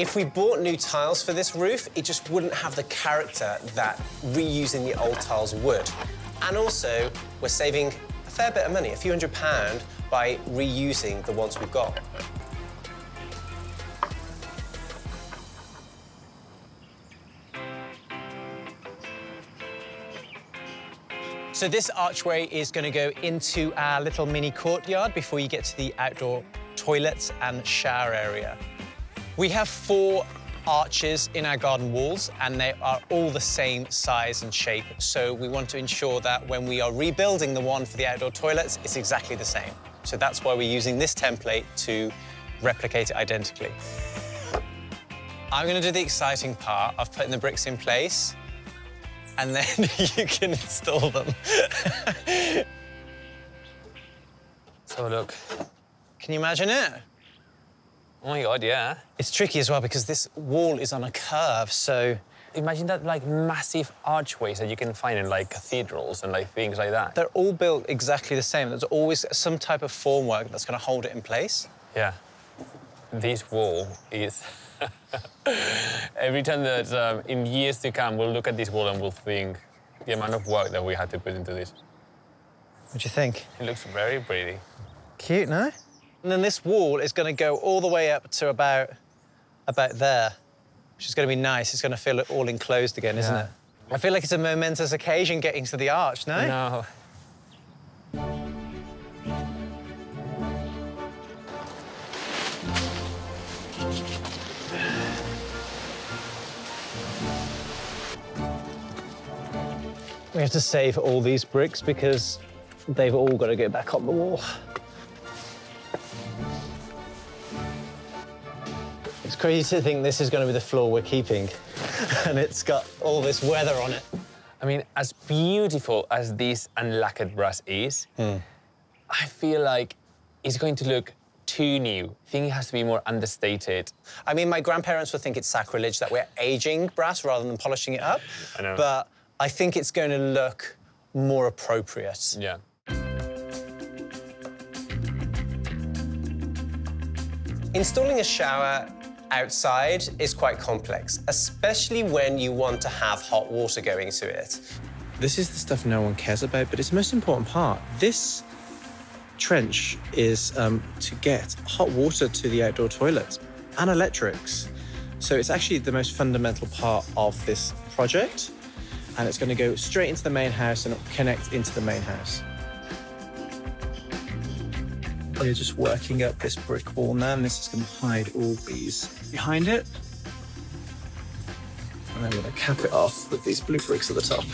If we bought new tiles for this roof, it just wouldn't have the character that reusing the old tiles would. And also, we're saving a fair bit of money, a few hundred pound, by reusing the ones we've got. So this archway is going to go into our little mini courtyard before you get to the outdoor toilets and shower area. We have four arches in our garden walls and they are all the same size and shape. So we want to ensure that when we are rebuilding the one for the outdoor toilets, it's exactly the same. So that's why we're using this template to replicate it identically. I'm going to do the exciting part of putting the bricks in place and then you can install them. Let's have a look. Can you imagine it? Oh my god, yeah. It's tricky as well because this wall is on a curve, so Imagine that like massive archways that you can find in like cathedrals and like things like that. they're all built exactly the same. There's always some type of formwork that's going to hold it in place. Yeah. This wall is. Every time that um, in years to come, we'll look at this wall and we'll think the amount of work that we had to put into this. What do you think? It looks very pretty. Cute, no? And then this wall is going to go all the way up to about about there, which is going to be nice. It's going to feel all enclosed again, isn't it? I feel like it's a momentous occasion getting to the arch, no? No. We have to save all these bricks because they've all got to go back on the wall. Crazy to think this is going to be the floor we're keeping, and it's got all this weather on it. I mean, as beautiful as this unlacquered brass is, hmm. I feel like it's going to look too new. I think it has to be more understated. I mean, my grandparents would think it's sacrilege that we're aging brass rather than polishing it up. I know. But I think it's going to look more appropriate. Yeah. Installing a shower outside is quite complex, especially when you want to have hot water going to it. This is the stuff no one cares about, but it's the most important part. This trench is um, to get hot water to the outdoor toilets and electrics. So it's actually the most fundamental part of this project. And it's going to go straight into the main house and connect into the main house. We're just working up this brick wall now, and this is going to hide all these behind it. And then we're going to cap it off with these blue bricks at the top.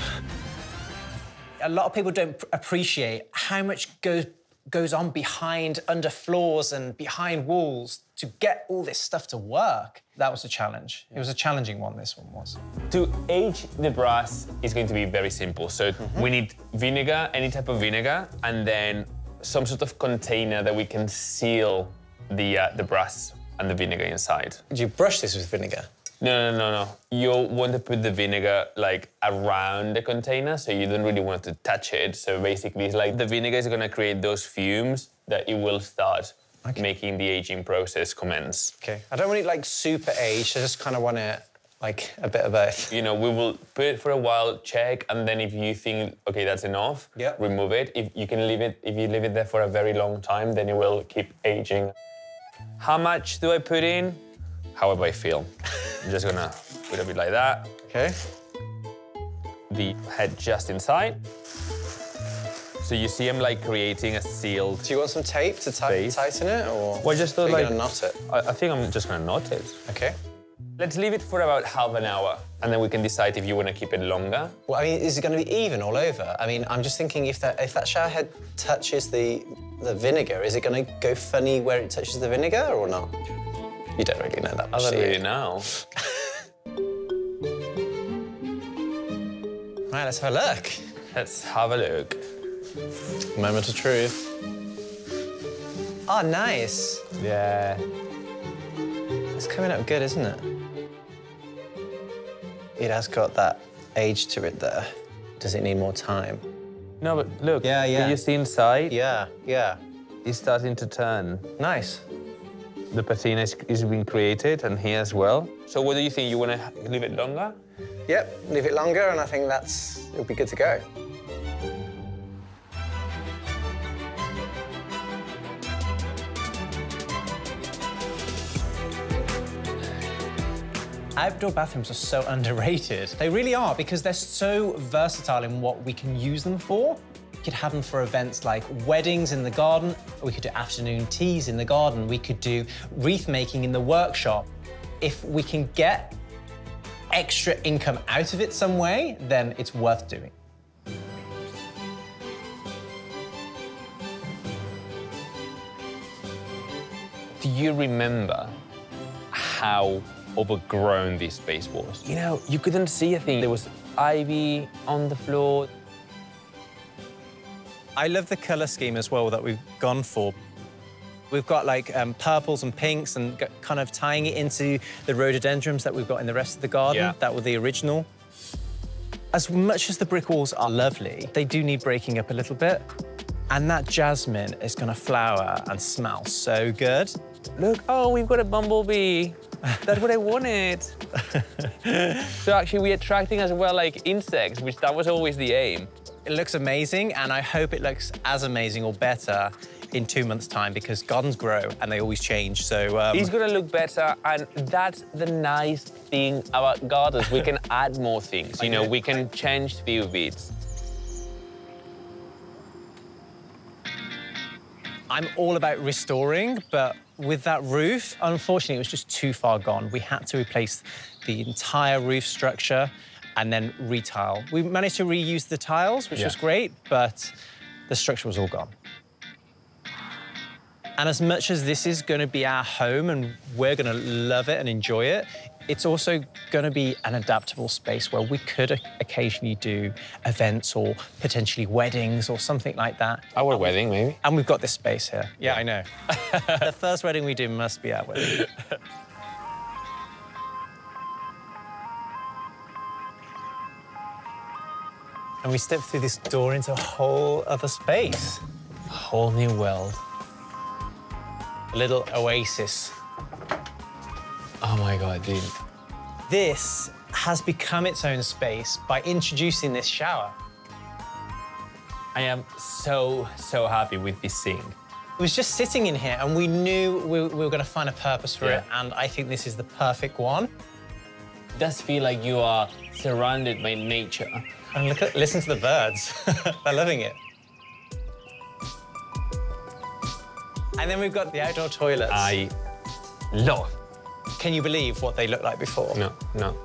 A lot of people don't appreciate how much goes goes on behind under floors and behind walls to get all this stuff to work. That was a challenge. It was a challenging one, this one was. To age the brass is going to be very simple. So mm-hmm. we need vinegar, any type of vinegar, and then some sort of container that we can seal the uh, the brass and the vinegar inside. Did you brush this with vinegar? No, no, no, no. You'll want to put the vinegar like around the container, so you don't really want to touch it. So basically, it's like the vinegar is gonna create those fumes that it will start making the aging process commence. Okay. I don't want it like super aged. I just kind of want it like a bit of both. You know, we will put it for a while, check, and then if you think, okay, that's enough, Yeah. remove it. If you can leave it, if you leave it there for a very long time, then it will keep aging. How much do I put in? However I feel. I'm just gonna put a bit like that. Okay. The head just inside. So you see I'm like creating a sealed. Do you want some tape to tighten it, or Well, I just thought are you like gonna knot it? I, I think I'm just gonna knot it. Okay. Let's leave it for about half an hour, and then we can decide if you want to keep it longer. Well, I mean, is it going to be even all over? I mean, I'm just thinking if that if that shower head touches the the vinegar, is it going to go funny where it touches the vinegar or not? You don't really know that much. I don't you? really know. Right, let's have a look. Let's have a look. Moment of truth. Oh, nice. Yeah. It's coming up good, isn't it? It has got that age to it there. Does it need more time? No, but look. Yeah, yeah. Can you see inside? Yeah, yeah. It's starting to turn. Nice. The patina is, is being created, and here as well. So what do you think? You want to leave it longer? Yep, leave it longer, and I think that's it'll be good to go. Outdoor bathrooms are so underrated. They really are because they're so versatile in what we can use them for. We could have them for events like weddings in the garden, we could do afternoon teas in the garden, we could do wreath making in the workshop. If we can get extra income out of it some way, then it's worth doing. Do you remember how overgrown this space was? You know, you couldn't see a thing. There was ivy on the floor. I love the color scheme as well that we've gone for. We've got like um, purples and pinks and kind of tying it into the rhododendrons that we've got in the rest of the garden. Yeah. That were the original. As much as the brick walls are lovely, they do need breaking up a little bit. And that jasmine is gonna flower and smell so good. Look, oh, we've got a bumblebee. That's what I wanted. so actually we're attracting as well like insects, which that was always the aim. It looks amazing, and I hope it looks as amazing or better in two months' time because gardens grow and they always change. So um, It's gonna look better, and that's the nice thing about gardens. We can add more things. You know, we can change few bits. I'm all about restoring, but with that roof, unfortunately, it was just too far gone. We had to replace the entire roof structure and then retile. We managed to reuse the tiles, which Yeah. was great, but the structure was all gone. And as much as this is going to be our home and we're going to love it and enjoy it, it's also going to be an adaptable space where we could occasionally do events or potentially weddings or something like that. Oh, our wedding, maybe. And we've got this space here. Yeah, I know. the first wedding we do must be our wedding. and we step through this door into a whole other space. A whole new world. A little oasis. Oh my god, dude. This has become its own space by introducing this shower. I am so, so happy with this thing. It was just sitting in here, and we knew we, we were going to find a purpose for it, and I think this is the perfect one. It does feel like you are surrounded by nature. And look at, listen to the birds. They're loving it. And then we've got the outdoor toilets. I love. Can you believe what they looked like before? No, no.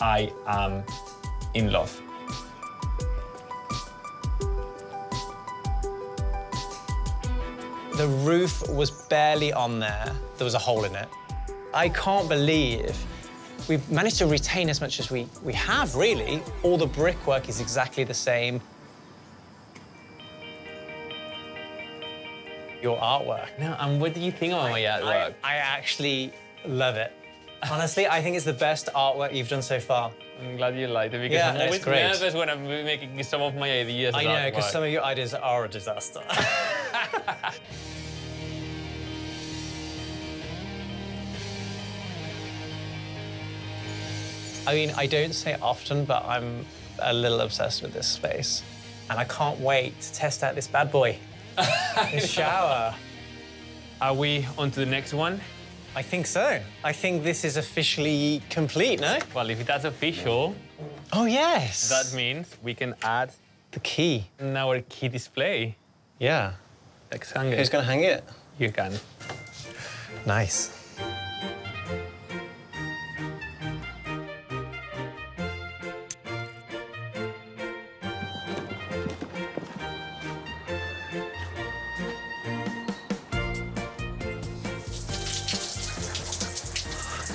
I am in love. The roof was barely on there. There was a hole in it. I can't believe we've managed to retain as much as we, we have, really. All the brickwork is exactly the same. Your artwork. No, and what do you think of my I, artwork? I actually love it. Honestly, I think it's the best artwork you've done so far. I'm glad you liked it because Yeah, I'm no, it's always great. nervous when I'm making some of my ideas. I know, because some of your ideas are a disaster. I mean, I don't say it often, but I'm a little obsessed with this space. And I can't wait to test out this bad boy. this shower. Are we on to the next one? I think so. I think this is officially complete, no? Well, if that's official, Oh, yes. that means we can add the key. in our key display. Yeah. Let's hang it. Who's going to hang it? You can. Nice.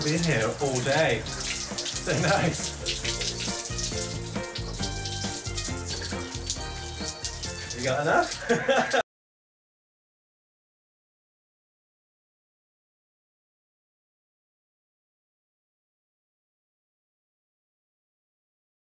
Been here all day. So nice. You got enough?